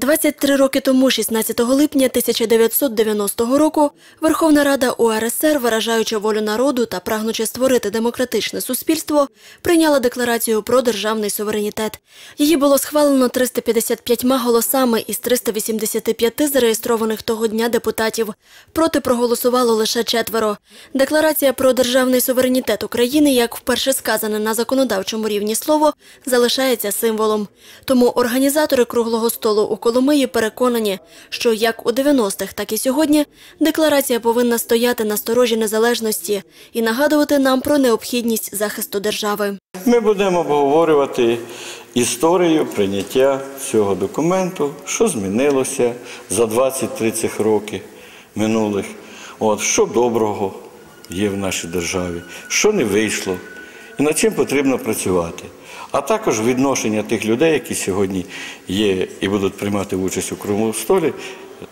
23 роки тому, 16 липня 1990 року, Верховна Рада УРСР, виражаючи волю народу та прагнучи створити демократичне суспільство, прийняла декларацію про державний суверенітет. Її було схвалено 355 голосами із 385 зареєстрованих того дня депутатів. Проти проголосувало лише четверо. Декларація про державний суверенітет України, як вперше сказане на законодавчому рівні слово, залишається символом. Тому організатори круглого столу у Коломиї переконані, що як у 90-х, так і сьогодні декларація повинна стояти на сторожі незалежності і нагадувати нам про необхідність захисту держави. Ми будемо обговорювати історію прийняття цього документу, що змінилося за 20-30 років минулих, От, що доброго є в нашій державі, що не вийшло, і над чим потрібно працювати. А також відношення тих людей, які сьогодні є і будуть приймати участь у круглому столі,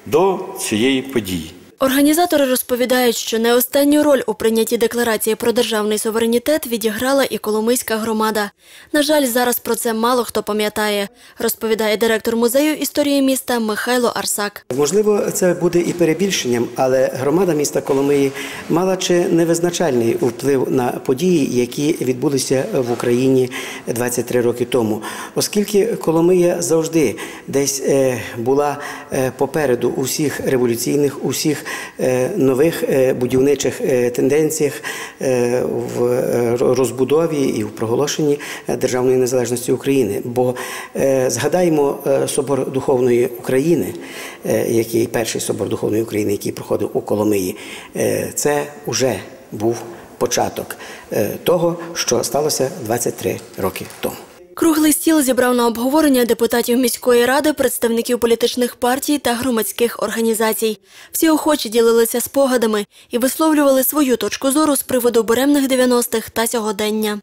до цієї події. Організатори розповідають, що не останню роль у прийнятті декларації про державний суверенітет відіграла і Коломийська громада. На жаль, зараз про це мало хто пам'ятає, розповідає директор музею історії міста Михайло Арсак. Можливо, це буде і перебільшенням, але громада міста Коломиї мала чи невизначальний вплив на події, які відбулися в Україні 23 роки тому, оскільки Коломия завжди десь е, була е, попереду усіх революційних, усіх нових е, будівничих е, тенденціях е, в е, розбудові і в проголошенні е, державної незалежності України. Бо е, згадаємо е, собор духовної України, е, який перший собор духовної України, який проходив у Коломиї, е, це вже був початок е, того, що сталося 23 роки тому. Круглий стіл зібрав на обговорення депутатів міської ради, представників політичних партій та громадських організацій. Всі охочі ділилися спогадами і висловлювали свою точку зору з приводу буремних 90-х та сьогодення.